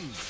News.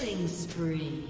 Killing spree.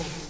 Unstoppable.